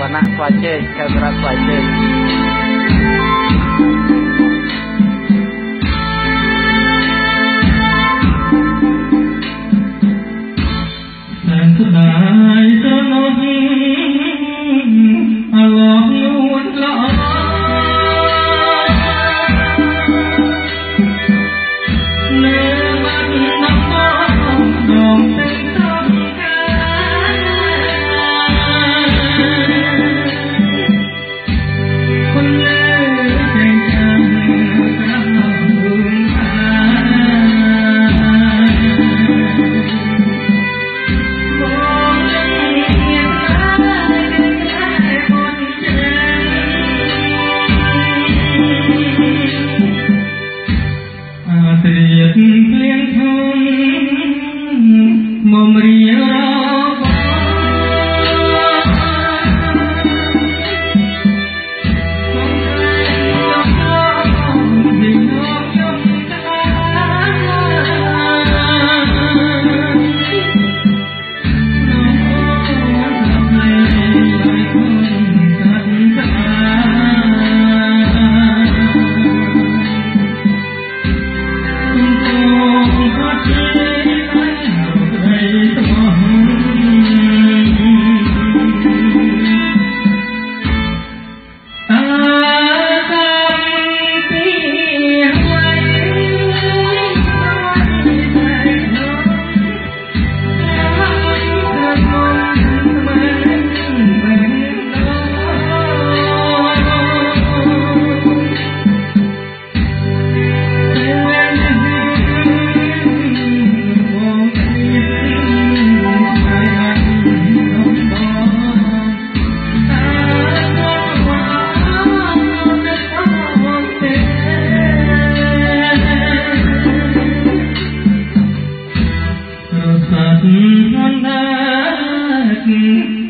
bana swache ikka bana swache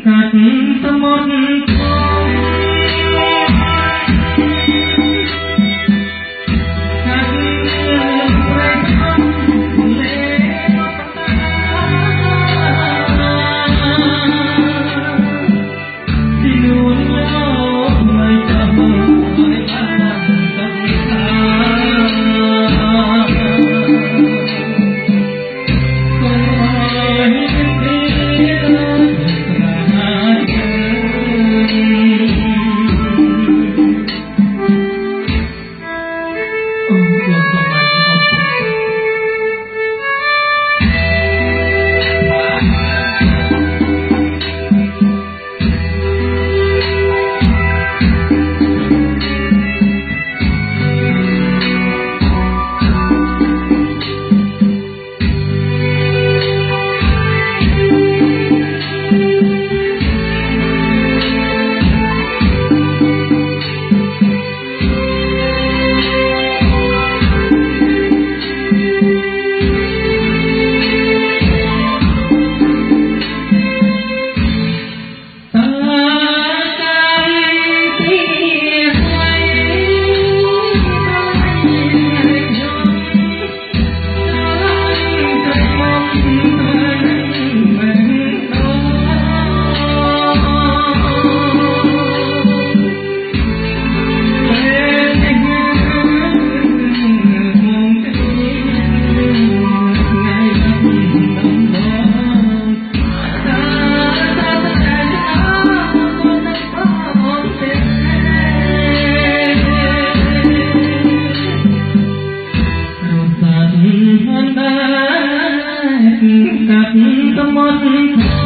សត្វសមុទ្រ 嗯原先 make me